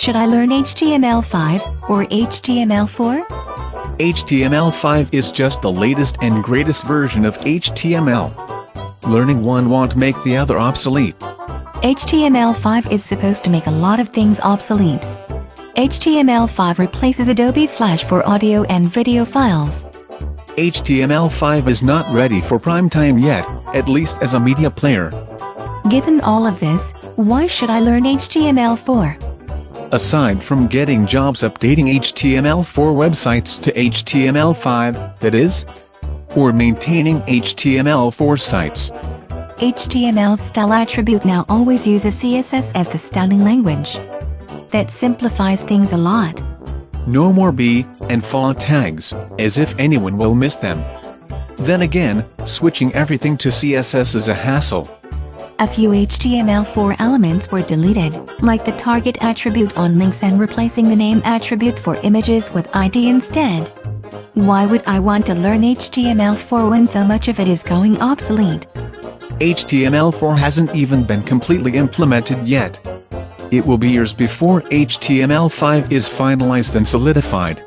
Should I learn HTML5 or HTML4? HTML5 is just the latest and greatest version of HTML. Learning one won't make the other obsolete. HTML5 is supposed to make a lot of things obsolete. HTML5 replaces Adobe Flash for audio and video files. HTML5 is not ready for prime time yet, at least as a media player. Given all of this, why should I learn HTML4? Aside from getting jobs updating HTML4 websites to HTML5, that is, or maintaining HTML4 sites. HTML's style attribute now always uses CSS as the styling language. That simplifies things a lot. No more B and font tags, as if anyone will miss them. Then again, switching everything to CSS is a hassle. A few HTML4 elements were deleted, like the target attribute on links and replacing the name attribute for images with ID instead. Why would I want to learn HTML4 when so much of it is going obsolete? HTML4 hasn't even been completely implemented yet. It will be years before HTML5 is finalized and solidified.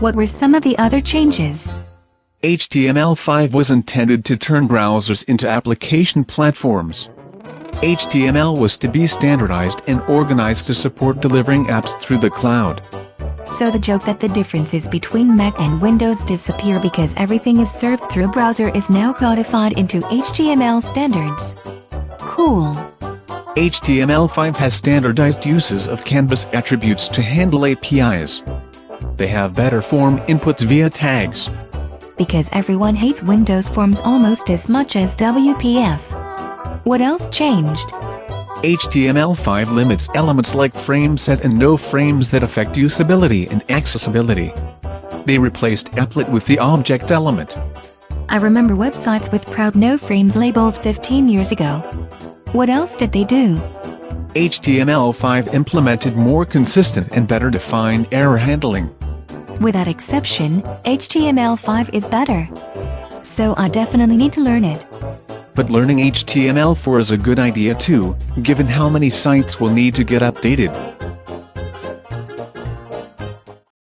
What were some of the other changes? HTML5 was intended to turn browsers into application platforms. HTML was to be standardized and organized to support delivering apps through the cloud. So the joke that the differences between Mac and Windows disappear because everything is served through a browser is now codified into HTML standards. Cool. HTML5 has standardized uses of Canvas attributes to handle APIs. They have better form inputs via tags. Because everyone hates Windows Forms almost as much as WPF. What else changed? HTML5 limits elements like frame set and no frames that affect usability and accessibility. They replaced applet with the object element. I remember websites with proud no frames labels 15 years ago. What else did they do? HTML5 implemented more consistent and better defined error handling. Without exception, HTML5 is better. So I definitely need to learn it but learning HTML4 is a good idea too, given how many sites will need to get updated.